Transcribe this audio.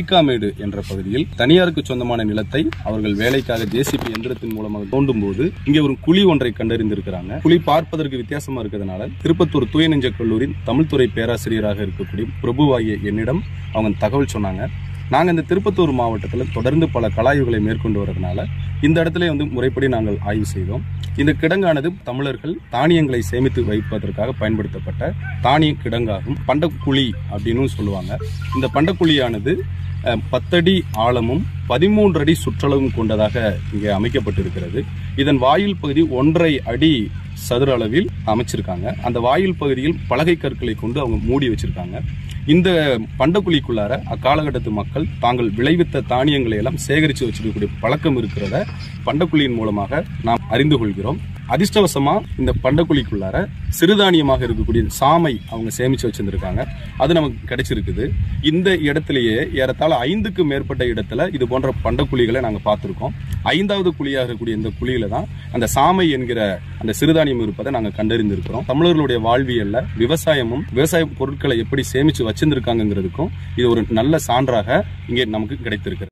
ஐக்காமேடு என்ற பகுதியில் தனியாருக்கு சொந்தமான நிலத்தை அவர்கள் வேலைக்காக ஜேசிபி எந்திரத்தின் மூலமாக தோண்டும் போது இங்கே ஒரு குழி ஒன்றை கண்டறிந்திருக்கிறாங்க. குழி பார்ப்பதற்கு வித்தியாசமா இருக்கிறதுனால திருப்பத்தூர் தூய நெஞ்ச கல்லூரி தமிழ்துறை பேராசிரியராக இருக்கக்கூடிய பிரபுவாகிய என்னிடம் அவங்க தகவல் சொன்னாங்க. நாங்கள் இந்த திருப்பத்தூர் மாவட்டத்தில் தொடர்ந்து பல கலாய்வுகளை மேற்கொண்டு வரதுனால இந்த இடத்துல வந்து முறைப்படி நாங்கள் ஆய்வு செய்தோம். இந்த கிடங்கானது தமிழர்கள் தானியங்களை சேமித்து வைப்பதற்காக பயன்படுத்தப்பட்ட தானிய கிடங்காகும். பண்டக்குழி அப்படின்னு சொல்லுவாங்க. இந்த பண்டக்குழியானது பத்தடி ஆழமும் பதிமூன்று அடி சுற்றளவும் கொண்டதாக இங்கே அமைக்கப்பட்டிருக்கிறது. இதன் வாயில் பகுதி ஒன்றரை அடி சதுர அளவில் அமைச்சிருக்காங்க. அந்த வாயில் பகுதியில் பலகை கற்களை கொண்டு அவங்க மூடி வச்சிருக்காங்க. இந்த பண்டக்குழிக்குள்ளார அக்காலகட்டத்து மக்கள் தாங்கள் விளைவித்த தானியங்களை எல்லாம் சேகரித்து வச்சிருக்கக்கூடிய பழக்கம் இருக்கிறத பண்டக்குழியின் மூலமாக நாம் அறிந்து கொள்கிறோம். அதிர்ஷ்டவசமா இந்த பண்டக்குழிக்குள்ளார சிறுதானியமாக இருக்கக்கூடிய சாமை அவங்க சேமிச்சு வச்சிருந்திருக்காங்க. அது நமக்கு கிடைச்சிருக்குது. இந்த இடத்திலேயே ஏறத்தாழ ஐந்துக்கு மேற்பட்ட இடத்துல இது போன்ற பண்டக்குழிகளை நாங்கள் பார்த்துருக்கோம். ஐந்தாவது குழியாக இருக்கக்கூடிய இந்த குழியில தான் அந்த சாமை என்கிற அந்த சிறுதானியம் இருப்பதை நாங்கள் கண்டறிந்திருக்கிறோம். தமிழர்களுடைய வாழ்வியல்ல விவசாயமும் விவசாய பொருட்களை எப்படி சேமிச்சு வச்சிருந்திருக்காங்கிறதுக்கும் இது ஒரு நல்ல சான்றாக இங்கே நமக்கு கிடைத்திருக்கிறது.